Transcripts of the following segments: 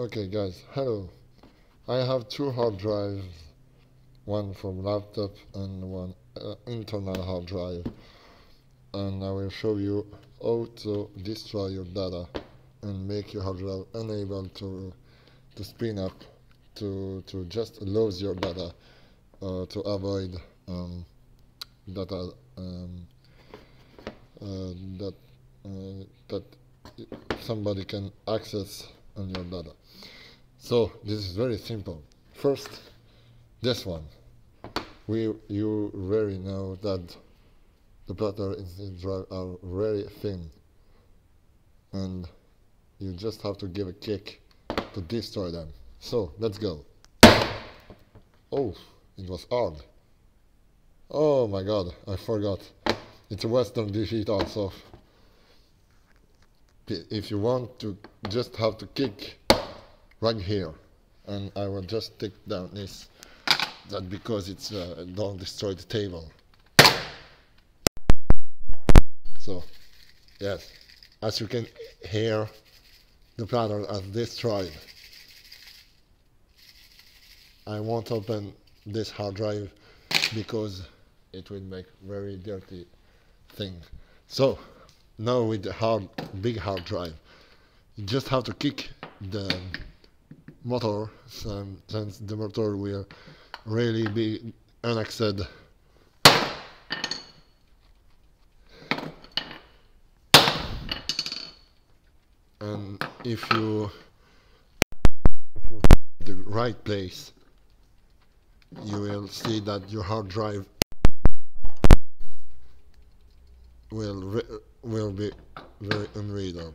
Okay guys, hello. I have two hard drives, one from laptop and one uh, internal hard drive. And I will show you how to destroy your data and make your hard drive unable to to spin up to to just lose your data uh, to avoid um, data um, uh, that uh, that somebody can access on your data. So this is very simple. First, this one. We you really know that the in the drive are very thin, and you just have to give a kick to destroy them. So let's go. Oh, it was hard. Oh my god, I forgot. It's a Western digital, also. if you want to just have to kick right here. And I will just take down this that because it's uh, don't destroy the table. So yes as you can hear the platter has destroyed. I won't open this hard drive because it will make very dirty thing. So now with the hard big hard drive you just have to kick the motor since the motor will really be annexed. And if you if you the right place you will see that your hard drive will will be very unreadable.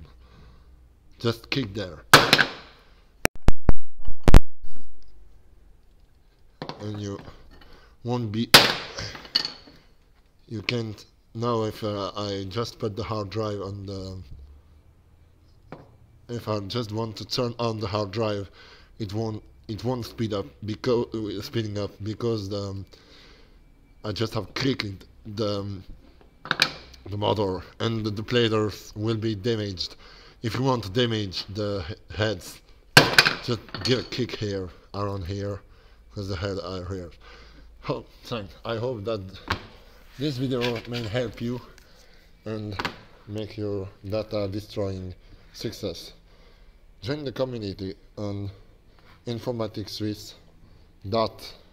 Just kick there and you won't be you can't know if uh, I just put the hard drive on the if I just want to turn on the hard drive it won't it won't speed up because uh, speeding up because the, I just have clicked the the motor and the, platters will be damaged. If you want to damage the heads just give a kick here around here because the head are here. Oh, thanks. I hope that this video may help you and make your data destroying success. Join the community on informaticswiss.com